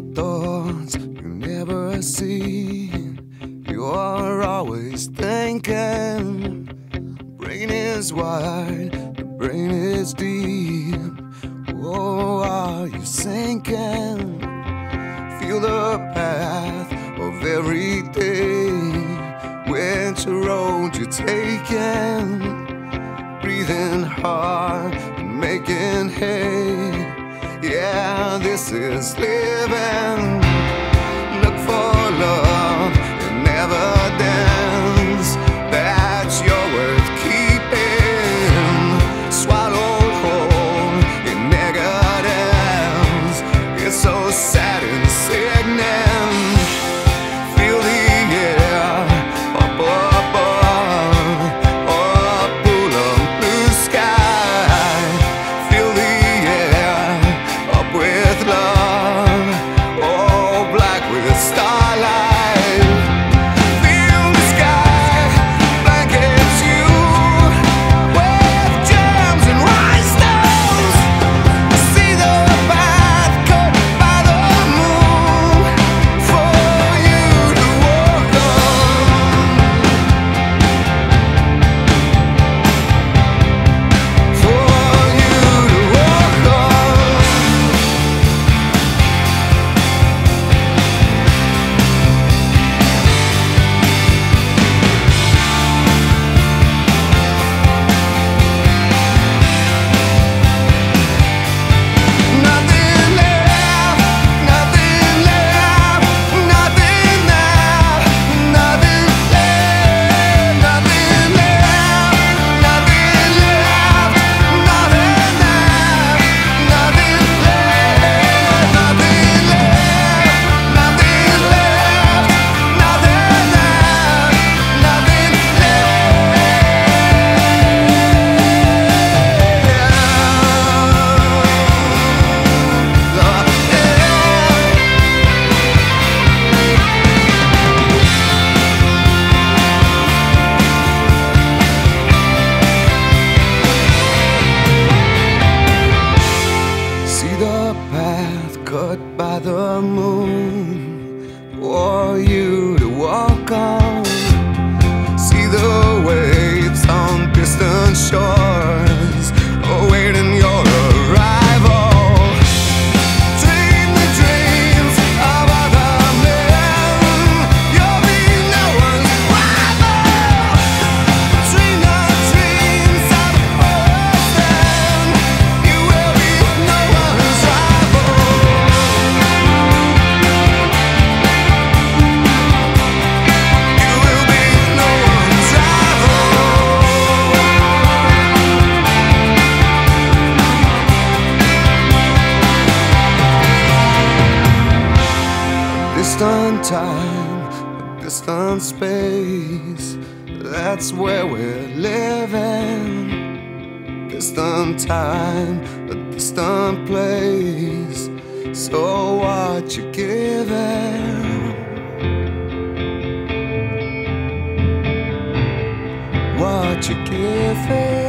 thoughts you never see. You are always thinking. Brain is wide, the brain is deep. Oh, are you sinking? Feel the path of every day. Which road you're taking? Breathing hard. this is living. Go. time, a distant space. That's where we're living. Distant time, a distant place. So what you giving? What you giving?